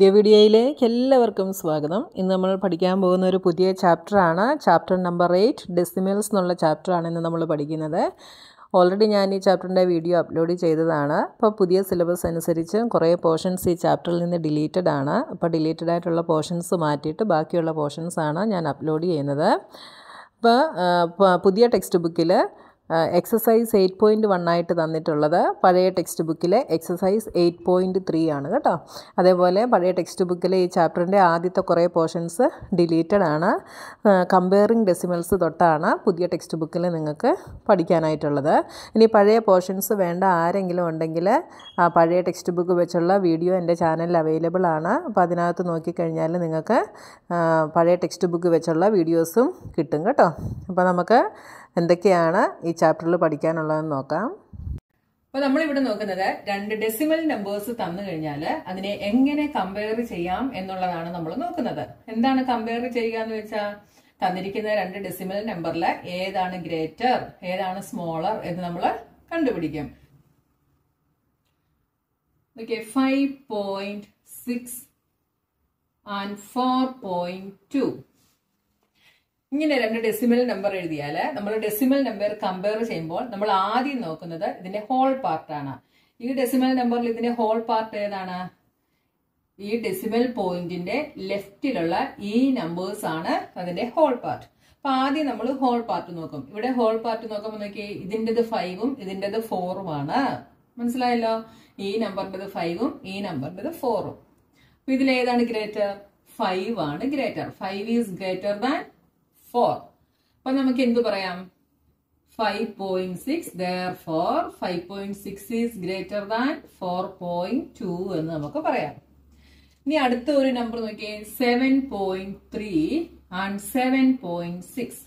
പുതിയ വീഡിയോയിലേക്ക് എല്ലാവർക്കും സ്വാഗതം. ഇന്ന് നമ്മൾ പഠിക്കാൻ പോകുന്ന ഒരു പുതിയ ചാപ്റ്ററാണ്. ചാപ്റ്റർ നമ്പർ എയ്റ്റ് ഡെസിമൽസ് എന്നുള്ള ചാപ്റ്ററാണ് ഇന്ന് നമ്മൾ പഠിക്കുന്നത്. ഓൾറെഡി ഞാൻ ഈ ചാപ്റ്ററിന്റെ വീഡിയോ അപ്ലോഡ് ചെയ്തതാണ്. അപ്പോൾ പുതിയ സിലബസ് അനുസരിച്ച് കുറേ പോർഷൻസ് ഈ ചാപ്റ്ററിൽ നിന്ന് ഡിലീറ്റഡ് ആണ്. അപ്പോൾ ഡിലീറ്റഡ് ആയിട്ടുള്ള പോർഷൻസ് മാറ്റിയിട്ട് ബാക്കിയുള്ള പോർഷൻസ് ആണ് ഞാൻ അപ്ലോഡ് ചെയ്യുന്നത്. അപ്പോൾ പുതിയ ടെക്സ്റ്റ് ബുക്കിൽ എക്സസൈസ് എയ്റ്റ് പോയിന്റ് വൺ ആയിട്ട് തന്നിട്ടുള്ളത് പഴയ ടെക്സ്റ്റ് ബുക്കിലെ എക്സസൈസ് എയ്റ്റ് പോയിന്റ് ത്രീ ആണ് കേട്ടോ. അതേപോലെ പഴയ ടെക്സ്റ്റ് ബുക്കിലെ ഈ ചാപ്റ്ററിന്റെ ആദ്യത്തെ കുറേ പോർഷൻസ് ഡിലീറ്റഡ് ആണ്. കമ്പയറിങ് ഡെസിമൽസ് തൊട്ടാണ് പുതിയ ടെക്സ്റ്റ് ബുക്കിൽ നിങ്ങൾക്ക് പഠിക്കാനായിട്ടുള്ളത്. ഇനി പഴയ പോർഷൻസ് വേണ്ട ആരെങ്കിലും ഉണ്ടെങ്കിൽ പഴയ ടെക്സ്റ്റ് ബുക്ക് വെച്ചുള്ള വീഡിയോ എന്റെ ചാനലിൽ അവൈലബിൾ ആണ്. അപ്പോൾ അതിനകത്ത് നോക്കിക്കഴിഞ്ഞാൽ നിങ്ങൾക്ക് പഴയ ടെക്സ്റ്റ് ബുക്ക് വെച്ചുള്ള വീഡിയോസും കിട്ടും കേട്ടോ. അപ്പോൾ നമുക്ക് എന്തൊക്കെയാണ് ഈ ചാപ്റ്ററിൽ പഠിക്കാനുള്ളതെന്ന് നോക്കാം. അപ്പോൾ നമ്മളിവിടെ നോക്കുന്നത് രണ്ട് ഡെസിമൽ നമ്പേഴ്സ് തന്നു കഴിഞ്ഞാൽ അതിനെ എങ്ങനെ കമ്പയർ ചെയ്യാം എന്നുള്ളതാണ് നമ്മൾ നോക്കുന്നത്. എന്താണ് കമ്പയർ ചെയ്യുക എന്ന് വെച്ചാൽ തന്നിരിക്കുന്ന രണ്ട് ഡെസിമൽ നമ്പറിൽ ഏതാണ് ഗ്രേറ്റർ ഏതാണ് സ്മോളർ എന്ന് നമ്മൾ കണ്ടുപിടിക്കും. Okay five point six and four point two ഇങ്ങനെ രണ്ട് ഡെസിമൽ നമ്പർ എഴുതിയാൽ നമ്മൾ ഡെസിമൽ നമ്പർ കമ്പയർ ചെയ്യുമ്പോൾ നമ്മൾ ആദ്യം നോക്കുന്നത് ഇതിന്റെ ഹോൾ പാർട്ടാണ് ഈ ഡെസിമൽ നമ്പറിൽ ഇതിന്റെ ഹോൾ പാർട്ട് ഏതാണ്? ഈ ഡെസിമൽ പോയിന്റിന്റെ ലെഫ്റ്റിലുള്ള ഈ നമ്പേഴ്സ് ആണ് അതിന്റെ ഹോൾ പാർട്ട് അപ്പൊ ആദ്യം നമ്മൾ ഹോൾ പാർട്ട് നോക്കും. ഇവിടെ ഹോൾ പാർട്ട് നോക്കുമ്പോൾ നോക്കി ഇതിന്റെത് ഫൈവും ഇതിന്റെത് ആണ്. മനസ്സിലായല്ലോ? ഈ നമ്പറിന്റെത് ഫൈവും ഈ നമ്പറിന്റെത് ഫോറും അപ്പൊ ഇതിൽ ഏതാണ് ഗ്രേറ്റർ ഫൈവ് ആണ് greater five is greater than four അപ്പൊ നമുക്ക് എന്ത് പറയാം? Five point six therefore five point six is greater than four point two എന്ന് നമുക്ക് പറയാം. ഇനി അടുത്ത ഒരു നമ്പർ നോക്കിയേ. Seven point three and seven point six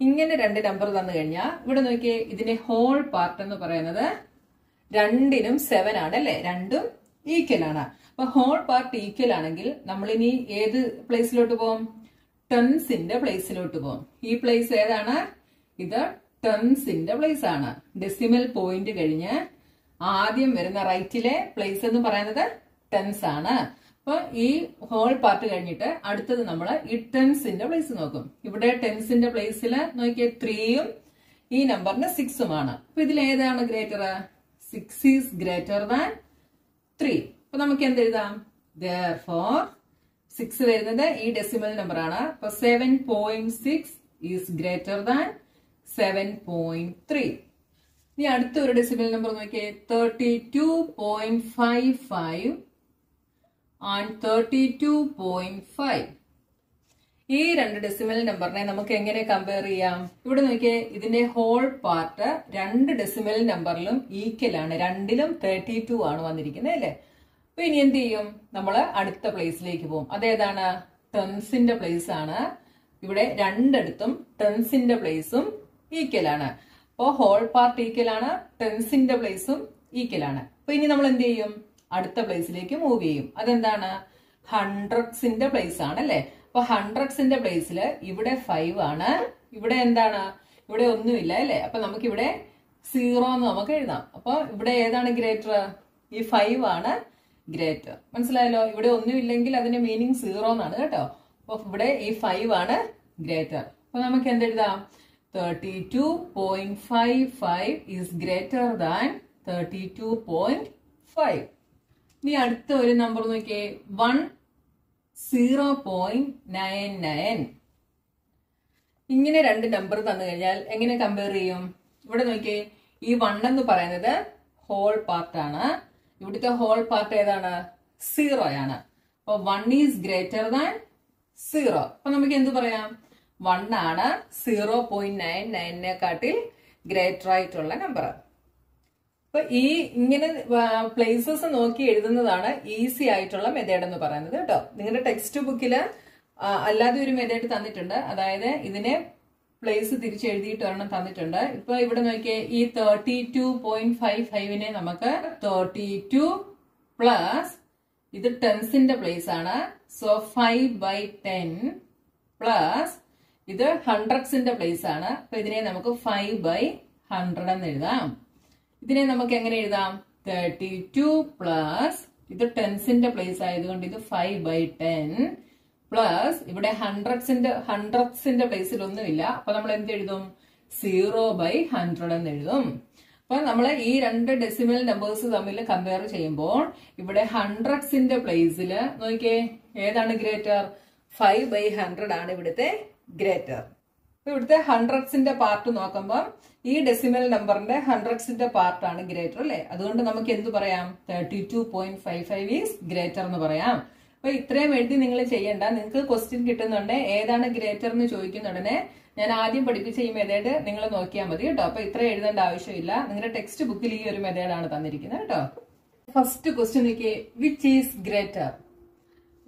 ഇങ്ങനെ രണ്ട് നമ്പർ തന്നു കഴിഞ്ഞാൽ ഇവിടെ നോക്കിയേ ഇതിന്റെ ഹോൾ പാർട്ട് എന്ന് പറയുന്നത് രണ്ടിനും സെവൻ ആണ് അല്ലെ? രണ്ടും ഈക്വൽ ആണ്. അപ്പൊ ഹോൾ പാർട്ട് ഈക്വൽ ആണെങ്കിൽ നമ്മൾ ഇനി ഏത് പ്ലേസിലോട്ട് പോകും ടെൻസിന്റെ പ്ലേസിലോട്ട് പോകും ഈ പ്ലേസ് ഏതാണ്? ഇത് ടെൻസിന്റെ പ്ലേസ് ആണ്. ഡെസിമൽ പോയിന്റ് കഴിഞ്ഞ് ആദ്യം വരുന്ന റൈറ്റിലെ പ്ലേസ് എന്ന് പറയുന്നത് ടെൻസ് ആണ്. അപ്പൊ ഈ ഹോൾ പാർട്ട് കഴിഞ്ഞിട്ട് അടുത്തത് നമ്മൾ ഈ ടെൻസിന്റെ പ്ലേസ് നോക്കും. ഇവിടെ ടെൻസിന്റെ പ്ലേസിൽ നോക്കിയ ത്രീയും ഈ നമ്പറിന് സിക്സുമാണ് അപ്പൊ ഇതിൽ ഏതാണ് greater six is greater than three അപ്പൊ നമുക്ക് എന്ത് എഴുതാം ദർ ഫോർ സിക്സ് വരുന്നത് ഈ ഡെസിമൽ നമ്പർ ആണ്. അപ്പൊ seven point six is greater than seven point three ഇനി അടുത്ത ഒരു ഡെസിമൽ നമ്പർ നോക്കിയേ. Thirty two point five five and thirty two point five ഈ രണ്ട് ഡെസിമൽ നമ്പറിനെ നമുക്ക് എങ്ങനെ കമ്പയർ ചെയ്യാം? ഇവിടെ നോക്കിയേ ഇതിന്റെ ഹോൾ പാർട്ട് രണ്ട് ഡെസിമൽ നമ്പറിലും ഈക്വൽ ആണ്. രണ്ടിലും തേർട്ടി ടു ആണ് വന്നിരിക്കുന്നത് അല്ലേ? അപ്പൊ ഇനി എന്ത് ചെയ്യും? നമ്മൾ അടുത്ത പ്ലേസിലേക്ക് പോകും. അതേതാണ്? ടെൻസിന്റെ പ്ലേസ് ആണ്. ഇവിടെ രണ്ടിടത്തും ടെൻസിന്റെ പ്ലേസും ഈക്വൽ ആണ്. അപ്പോൾ ഹോൾ പാർട്ട് ഈക്വൽ ആണ്. ടെൻസിന്റെ പ്ലേസും ഈക്വൽ ആണ്. അപ്പൊ ഇനി നമ്മൾ എന്ത് ചെയ്യും? അടുത്ത പ്ലേസിലേക്ക് മൂവ് ചെയ്യും. അതെന്താണ്? ഹൺഡ്രഡ്സിന്റെ പ്ലേസ് ആണ് അല്ലെ? അപ്പൊ ഹൺഡ്രഡ്സിന്റെ പ്ലേസിൽ ഇവിടെ ഫൈവ് ആണ്. ഇവിടെ എന്താണ്? ഇവിടെ ഒന്നുമില്ല അല്ലെ? അപ്പൊ നമുക്ക് ഇവിടെ സീറോ എന്ന് നമുക്ക് എഴുതാം. അപ്പൊ ഇവിടെ ഏതാണ് ഗ്രേറ്റർ ഈ ഫൈവ് ആണ്. ഗ്രേറ്റർ മനസ്സിലായല്ലോ? ഇവിടെ ഒന്നുമില്ലെങ്കിൽ അതിന്റെ മീനിങ് സീറോ എന്നാണ് കേട്ടോ. അപ്പൊ ഇവിടെ ഈ ഫൈവ് ആണ് ഗ്രേറ്റർ അപ്പൊ നമുക്ക് എന്തെഴുതാം thirty two point five five is greater than thirty two point five ഇനി അടുത്ത ഒരു നമ്പർ നോക്കിയേ. One zero point nine nine ഇങ്ങനെ രണ്ട് നമ്പർ തന്നു കഴിഞ്ഞാൽ എങ്ങനെ കമ്പയർ ചെയ്യും? ഇവിടെ നോക്കിയേ. ഈ വൺ എന്ന് പറയുന്നത് ഹോൾ പാർട്ടാണ് ഇവിടുത്തെ ഹോൾ പാർട്ട് ഏതാണ്? സീറോ ആണ്. അപ്പൊ one is greater than zero അപ്പൊ നമുക്ക് എന്ത് പറയാം? വൺ ആണ് സീറോ പോയിന്റ് നയൻ നയനെക്കാട്ടിൽ ഗ്രേറ്റർ ആയിട്ടുള്ള നമ്പർ അപ്പൊ ഈ ഇങ്ങനെ പ്ലേസസ് നോക്കി എഴുതുന്നതാണ് ഈസി ആയിട്ടുള്ള മെത്തേഡ് എന്ന് പറയുന്നത് കേട്ടോ. നിങ്ങളുടെ ടെക്സ്റ്റ് ബുക്കിൽ അല്ലാതെ ഒരു മെത്തേഡ് തന്നിട്ടുണ്ട്. അതായത് ഇതിനെ പ്ലേസ് തിരിച്ചെഴുതിയിട്ട് ഒരെണ്ണം തന്നിട്ടുണ്ട്. ഇപ്പൊ ഇവിടെ നോക്കിയേ ഈ തേർട്ടി ടു പോയിന്റ് ഫൈവ് ഫൈവിനെ നമുക്ക് തേർട്ടി ടു പ്ലസ് ഇത് ടെൻസിന്റെ പ്ലേസ് ആണ്. So five by ten plus ഇത് ഹൺഡ്രഡ്സിന്റെ പ്ലേസ് ആണ്. അപ്പൊ ഇതിനെ നമുക്ക് ഫൈവ് ബൈ ഹൺഡ്രഡ് എന്ന് എഴുതാം. ഇതിനെ നമുക്ക് എങ്ങനെ എഴുതാം? തേർട്ടി ടു പ്ലസ് ഇത് ടെൻസിന്റെ പ്ലേസ് ആയതുകൊണ്ട് ഇത് ഫൈവ് ബൈ ടെൻ പ്ലസ് ഇവിടെ ഹൺഡ്രഡ്സിന്റെ ഹൺഡ്രഡ്സിന്റെ പ്ലേസിൽ ഒന്നുമില്ല അപ്പൊ നമ്മൾ എന്ത് എഴുതും സീറോ ബൈ ഹൺഡ്രഡ് എന്ന് എഴുതും അപ്പൊ നമ്മൾ ഈ രണ്ട് ഡെസിമൽ നമ്പേഴ്സ് തമ്മിൽ കമ്പയർ ചെയ്യുമ്പോൾ ഇവിടെ ഹൺഡ്രഡ്സിന്റെ പ്ലേസിൽ നോക്കിയേ ഏതാണ് ഗ്രേറ്റർ? ഫൈവ് ബൈ ഹൺഡ്രഡ് ആണ് ഇവിടുത്തെ ഗ്രേറ്റർ. ഇവിടുത്തെ ഹൺഡ്രഡ്സിന്റെ പാർട്ട് നോക്കുമ്പോൾ ഈ ഡെസിമൽ നമ്പറിന്റെ ഹൺഡ്രഡ്സിന്റെ പാർട്ട് ആണ് ഗ്രേറ്റർ അല്ലേ? അതുകൊണ്ട് നമുക്ക് എന്ത് പറയാം? Thirty two point five five is greater എന്ന് പറയാം. അപ്പൊ ഇത്രയും എഴുതി നിങ്ങൾ ചെയ്യണ്ട. നിങ്ങൾക്ക് ക്വസ്റ്റ്യൻ കിട്ടുന്നുണ്ട്. ഏതാണ് ഗ്രേറ്റർ എന്ന് ചോദിക്കുന്നുടനെ ഞാൻ ആദ്യം പഠിപ്പിച്ച ഈ മെത്തേഡ് നിങ്ങൾ നോക്കിയാൽ മതി കേട്ടോ. അപ്പൊ ഇത്ര എഴുതേണ്ട ആവശ്യമില്ല. നിങ്ങളുടെ ടെക്സ്റ്റ് ബുക്കിൽ ഈ ഒരു മെതേഡാണ് തന്നിരിക്കുന്നത് കേട്ടോ. ഫസ്റ്റ് ക്വസ്റ്റ്യൻ നോക്കിയേ. വിച്ച് ഈസ് ഗ്രേറ്റർ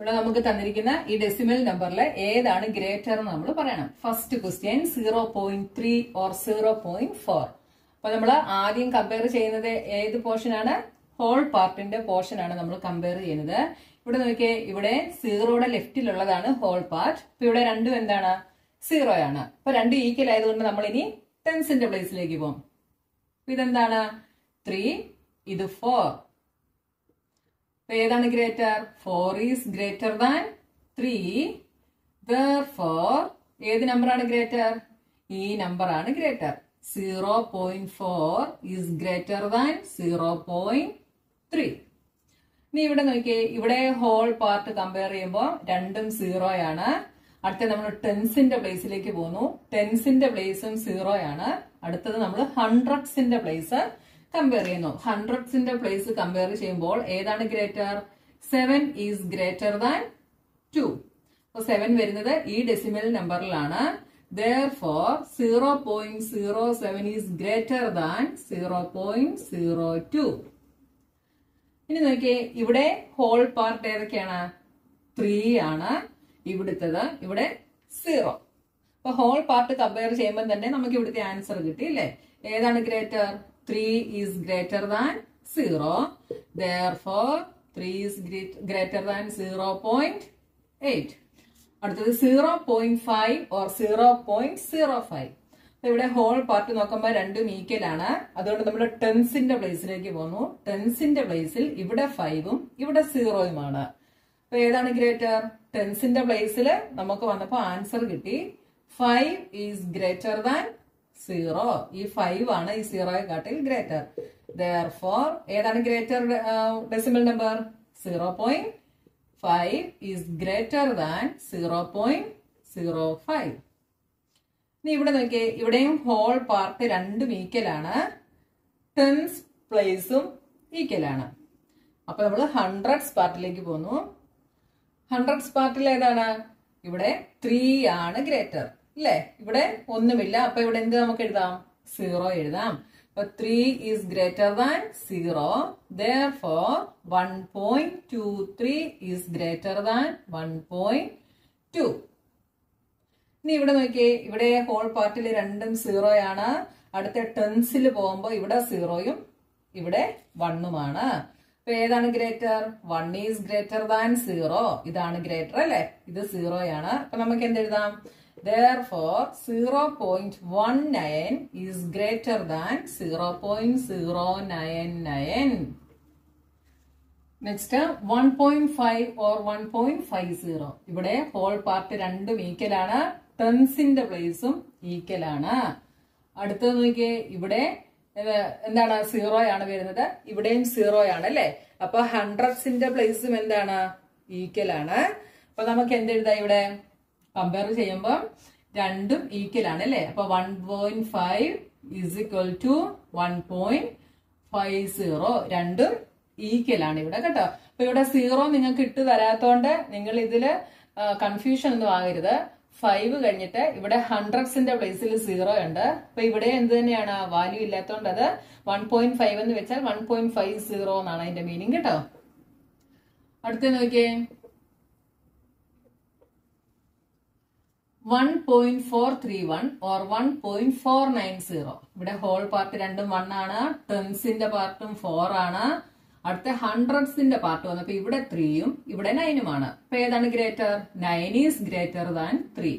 ഇവിടെ നമുക്ക് തന്നിരിക്കുന്ന ഈ ഡെസിമൽ നമ്പറിൽ ഏതാണ് ഗ്രേറ്റർ എന്ന് നമ്മൾ പറയണം. First question zero point three or zero point four അപ്പൊ നമ്മൾ ആദ്യം കമ്പയർ ചെയ്യുന്നത് ഏത് പോർഷനാണ് ഹോൾ പാർട്ടിന്റെ പോർഷനാണ് നമ്മൾ കമ്പയർ ചെയ്യുന്നത്. ഇവിടെ നോക്കിയേ ഇവിടെ സീറോയുടെ ലെഫ്റ്റിലുള്ളതാണ് ഹോൾ പാർട്ട് ഇപ്പൊ ഇവിടെ രണ്ടും എന്താണ്? സീറോ ആണ്. അപ്പൊ രണ്ട് ഈക്വൽ ആയതുകൊണ്ട് നമ്മൾ ഇനി ടെൻസിന്റെ പ്ലേസിലേക്ക് പോകും ഇതെന്താണ്? ത്രീ ഇത് ഫോർ ഏതാണ് greater four is greater than three four ഏത് നമ്പറാണ് ഗ്രേറ്റർ ഈ നമ്പറാണ് greater zero point four is greater than zero point three ഇനി ഇവിടെ നോക്കിയേ ഇവിടെ ഹോൾ പാർട്ട് കമ്പയർ ചെയ്യുമ്പോൾ രണ്ടും സീറോ ആണ്. അടുത്ത നമ്മൾ ടെൻസിന്റെ പ്ലേസിലേക്ക് പോന്നു ടെൻസിന്റെ പ്ലേസും സീറോ ആണ്. അടുത്തത് നമ്മൾ ഹൺഡ്രഡ്സിന്റെ പ്ലേസ് കമ്പയർ ചെയ്യുന്നു. ഹൺഡ്രഡ്സിന്റെ പ്ലേസ് കമ്പയർ ചെയ്യുമ്പോൾ ഏതാണ് greater seven is greater than two അപ്പൊ സെവൻ വരുന്നത് ഈ decimal നമ്പറിലാണ് therefore zero point zero seven is greater than zero point zero two ഇനി നോക്കിയേ ഇവിടെ ഹോൾ പാർട്ട് ഏതൊക്കെയാണ്? ത്രീ ആണ്. ഇവിടുത്തത് ഇവിടെ സീറോ അപ്പൊ ഹോൾ പാർട്ട് കമ്പയർ ചെയ്യുമ്പോൾ തന്നെ നമുക്ക് ഇവിടുത്തെ ആൻസർ കിട്ടി അല്ലേ? ഏതാണ് greater three is greater than zero there three is greater than zero point eight അടുത്തത് zero point five or zero point zero five ഇവിടെ ഹോൾ പാർട്ട് നോക്കുമ്പോൾ രണ്ടും ഈക്വലാണ് അതുകൊണ്ട് നമ്മൾ ടെൻസിന്റെ പ്ലേസിലേക്ക് പോന്നു. ടെൻസിന്റെ പ്ലേസിൽ ഇവിടെ ഫൈവും ഇവിടെ സീറോയുമാണ് അപ്പൊ ഏതാണ് ഗ്രേറ്റർ ടെൻസിന്റെ പ്ലേസിൽ നമുക്ക് വന്നപ്പോൾ ആൻസർ കിട്ടി. Five is greater than zero ഈ ഫൈവ് ആണ് ഈ സീറോയെ കാട്ടിൽ ഗ്രേറ്റർ ദർ ഫോർ ഏതാണ് greater decimal number zero point five is greater than zero point zero five ഇനി ഇവിടെ നോക്കിയേ ഇവിടെയും ഹോൾ പാർട്ട് രണ്ടും ഈക്കലാണ് ടെൻസ് പ്ലേസും ഈക്കലാണ് അപ്പൊ നമ്മൾ ഹൺഡ്രഡ്സ് പാർട്ടിലേക്ക് പോന്നു. ഹൺഡ്രഡ്സ് പാർട്ടിൽ ഏതാണ്? ഇവിടെ ത്രീ ആണ് ഗ്രേറ്റർ അല്ലേ? ഇവിടെ ഒന്നുമില്ല. അപ്പൊ ഇവിടെ എന്ത് നമുക്ക് എഴുതാം? സീറോ എഴുതാം. അപ്പൊ three is greater than zero therefore one point two three is greater than one point two ഇനി ഇവിടെ നോക്കിയേ ഇവിടെ ഹോൾ പാർട്ടിൽ രണ്ടും സീറോ ആണ്. അടുത്ത ടെൻസിൽ പോകുമ്പോൾ ഇവിടെ സീറോയും ഇവിടെ വണ്ണുമാണ് അപ്പൊ ഏതാണ് greater one is greater than zero ഇതാണ് ഗ്രേറ്റർ അല്ലെ? ഇത് സീറോ ആണ്. അപ്പൊ നമുക്ക് എന്ത് എഴുതാം? Therefore zero point one nine is greater than zero point zero nine nine next one point five or one point five zero ഇവിടെ ഹോൾ പാർട്ട് രണ്ടും ഈക്വൽ ആണ്. ടെൻസിന്റെ പ്ലേസും ഈക്വൽ ആണ് അടുത്തത് നോക്കിയേ ഇവിടെ എന്താണ് സീറോ ആണ് വരുന്നത്. ഇവിടെയും സീറോ ആണ് അല്ലെ? അപ്പൊ ഹൺഡ്രഡ്സിന്റെ പ്ലേസും എന്താണ്? ഈക്വൽ ആണ് അപ്പൊ നമുക്ക് എന്ത് എഴുതാം ഇവിടെ? കമ്പയർ ചെയ്യുമ്പോൾ രണ്ടും ഈക്വൽ ആണ് അല്ലെ? അപ്പൊ one point five is equal to one point five zero രണ്ടും ഈക്വൽ ആണ് ഇവിടെ കേട്ടോ. അപ്പൊ ഇവിടെ സീറോ നിങ്ങൾക്ക് ഇട്ട് തരാത്തോണ്ട് നിങ്ങൾ ഇതിൽ കൺഫ്യൂഷൻ ഒന്നും ആകരുത്. ഫൈവ് കഴിഞ്ഞിട്ട് ഇവിടെ ഹൺഡ്രഡ്സിന്റെ പ്ലേസിൽ സീറോ ഉണ്ട്. അപ്പൊ ഇവിടെ എന്ത് തന്നെയാണ് വാല്യൂ ഇല്ലാത്തതുകൊണ്ട് അത് വൺ പോയിന്റ് ഫൈവ് എന്ന് വെച്ചാൽ വൺ പോയിന്റ് ഫൈവ് സീറോ എന്നാണ് അതിന്റെ മീനിങ് കേട്ടോ. അടുത്ത നോക്കിയേ. One point four three one or one point four nine zero ഇവിടെ ഹോൾ പാർട്ട് രണ്ടും വൺ ആണ് ടെൻസിന്റെ പാർട്ടും ഫോർ ആണ്. അടുത്ത ഹൺഡ്രഡ്സിന്റെ പാർട്ട് വന്നപ്പോ ഇവിടെ ത്രീയും ഇവിടെ നയനുമാണ് അപ്പൊ ഏതാണ് greater nine is greater than three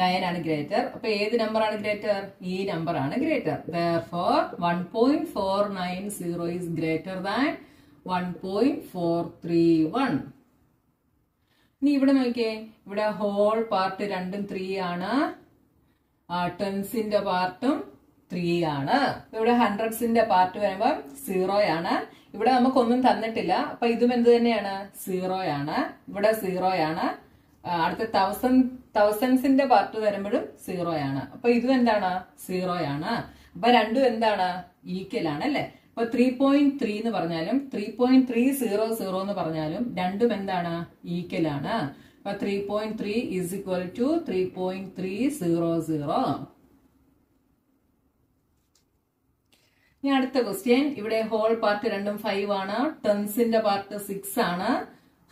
nine ആണ് ഗ്രേറ്റർ അപ്പൊ ഏത് നമ്പർ ആണ് ഗ്രേറ്റർ ഈ നമ്പർ ആണ് greater one point four nine zero is greater than one point four three one ഇനി ഇവിടെ നോക്കിയേ. ഇവിടെ ഹോൾ പാർട്ട് രണ്ടും ത്രീ ആണ്. ടെൻസിന്റെ പാർട്ടും ത്രീ ആണ്. ഇവിടെ ഹൺഡ്രഡ്സിന്റെ പാർട്ട് വരുമ്പം സീറോ ആണ്. ഇവിടെ നമുക്കൊന്നും തന്നിട്ടില്ല. അപ്പൊ ഇതും എന്ത് തന്നെയാണ്? സീറോയാണ് ഇവിടെ സീറോയാണ് അടുത്ത തൗസൻഡ് തൗസൻഡ്സിന്റെ പാർട്ട് വരുമ്പോഴും സീറോയാണ് അപ്പൊ ഇതും എന്താണ്? സീറോയാണ് അപ്പൊ രണ്ടും എന്താണ്? ഈക്വൽ ആണ് അല്ലെ? അപ്പൊ ത്രീ പോയിന്റ് ത്രീ എന്ന് പറഞ്ഞാലും three point three zero zero എന്ന് പറഞ്ഞാലും രണ്ടും എന്താണ്? ഈക്വൽ ആണ്. അപ്പൊ three point three is equal to three point three zero zero ഇനി അടുത്ത ക്വസ്റ്റ്യൻ ഇവിടെ ഹോൾ പാർട്ട് രണ്ടും ഫൈവ് ആണ്. ടെൻസിന്റെ പാർട്ട് സിക്സ് ആണ്.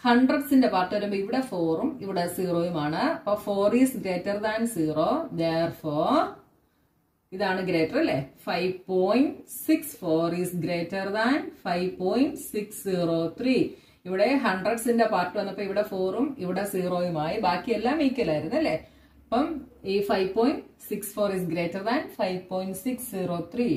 ഹൺഡ്രഡ്സിന്റെ പാർട്ട് വരുമ്പോൾ ഇവിടെ ഫോറും ഇവിടെ സീറോയുമാണ് അപ്പൊ four is greater than zero therefore ഇതാണ് ഗ്രേറ്റർ അല്ലെ? Five point six four is greater than five point six zero three ഇവിടെ ഹൺഡ്രഡ്സിന്റെ പാർട്ട് വന്നപ്പോ ഇവിടെ ഫോറും ഇവിടെ സീറോയുമായി ബാക്കിയെല്ലാം ഈക്വൽ ആയിരുന്നു അല്ലെ? അപ്പം ഈ five point six four is greater than five point six zero three